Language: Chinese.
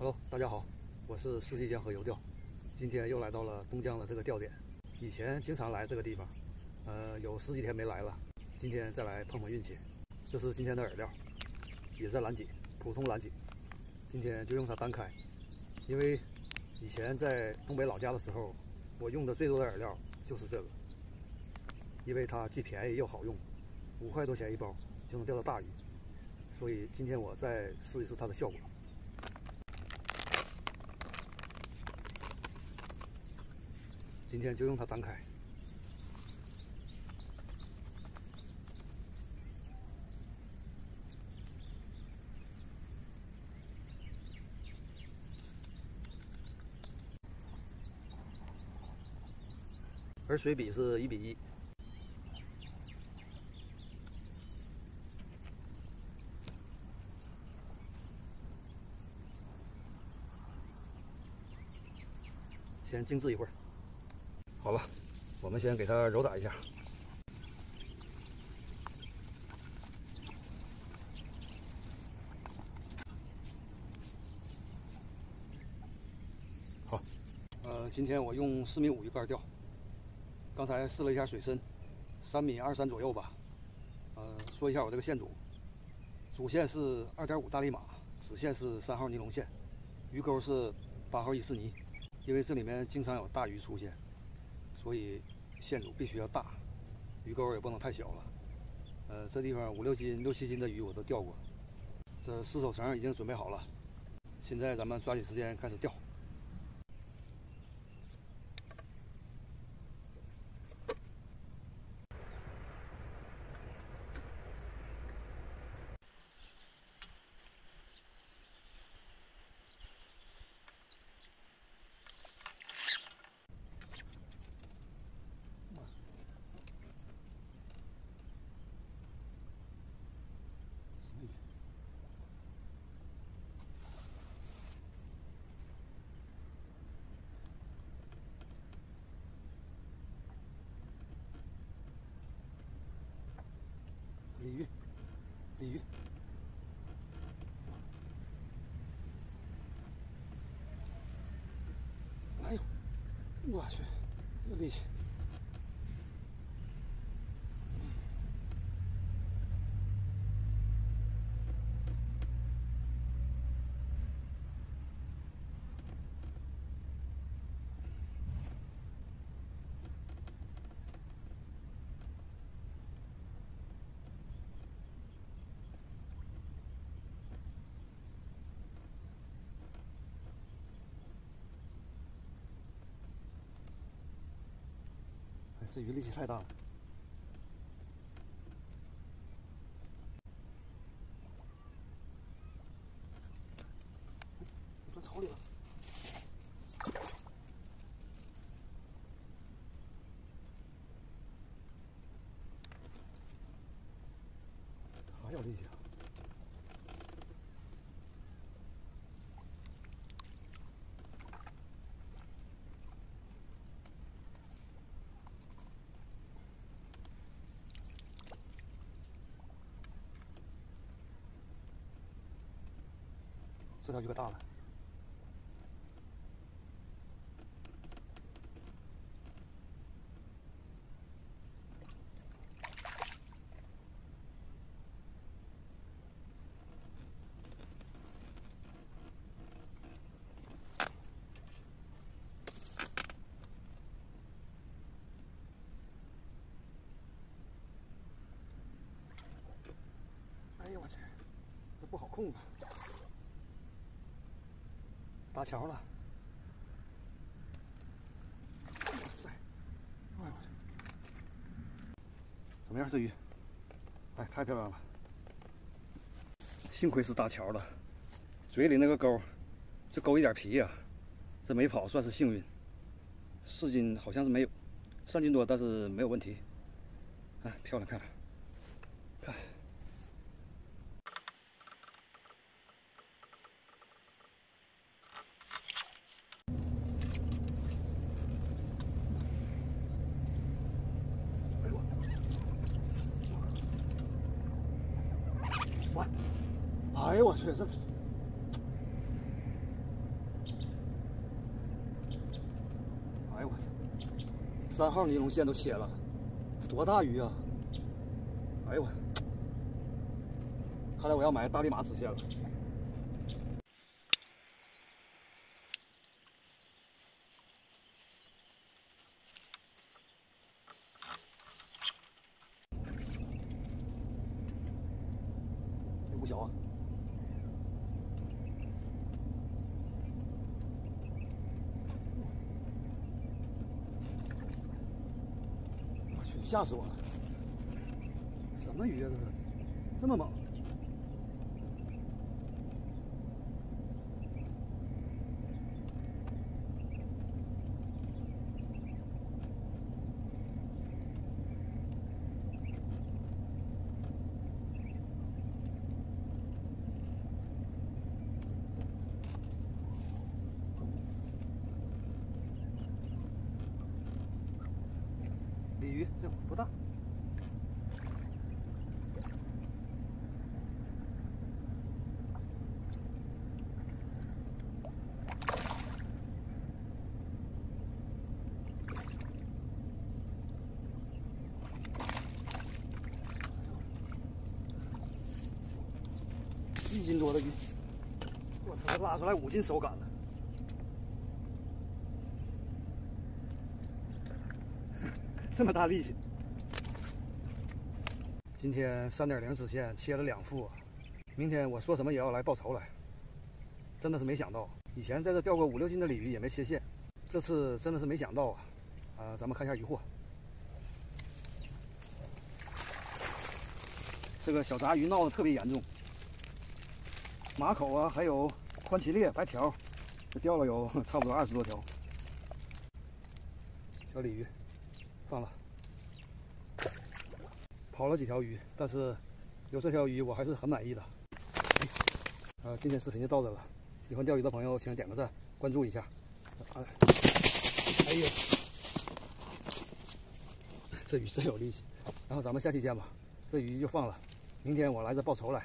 Hello，大家好，我是书记江河游钓，今天又来到了东江的这个钓点。以前经常来这个地方，呃，有十几天没来了，今天再来碰碰运气。这是今天的饵料，也是蓝鲫，普通蓝鲫。今天就用它单开，因为以前在东北老家的时候，我用的最多的饵料就是这个，因为它既便宜又好用，五块多钱一包就能钓到大鱼，所以今天我再试一试它的效果。今天就用它单开。而水比是一比一。先静置一会儿。好了，我们先给它揉打一下。好，呃，今天我用四米五鱼竿钓，刚才试了一下水深，三米二三左右吧。呃，说一下我这个线组，主线是二点五大力马，子线是三号尼龙线，鱼钩是八号伊斯尼，因为这里面经常有大鱼出现。所以线组必须要大，鱼钩也不能太小了。呃，这地方五六斤、六七斤的鱼我都钓过。这四手绳已经准备好了，现在咱们抓紧时间开始钓。鲤鱼，鲤鱼！哎呦，我去，这个力气！这鱼力气太大了，钻草里了，还有力气啊！这条鱼可大了！哎呦我去，这不好控啊！搭桥了！哇塞！哎呦我去！怎么样，这鱼？哎，太漂亮了！幸亏是搭桥了，嘴里那个钩就勾一点皮呀，这没跑算是幸运。四斤好像是没有，三斤多，但是没有问题。哎，漂亮漂亮！喂哎呦我去这哎呦我操三号尼龙线都切了多大鱼啊！哎呦我看来我要买大力马子线了。小啊！我去，吓死我了！什么鱼啊，这是这么猛！鲤鱼，这不大。一斤多的鱼，我操，这拉出来五斤手感了。这么大力气！今天三点零支线切了两副，明天我说什么也要来报仇来。真的是没想到，以前在这钓过五六斤的鲤鱼也没切线，这次真的是没想到啊！啊，咱们看一下鱼货。这个小杂鱼闹得特别严重，马口啊，还有宽鳍裂、白条，这钓了有差不多二十多条。小鲤鱼。放了，跑了几条鱼，但是有这条鱼我还是很满意的。啊，今天视频就到这了，喜欢钓鱼的朋友请点个赞，关注一下。哎，哎呦，这鱼真有力气。然后咱们下期见吧，这鱼就放了，明天我来这报仇来。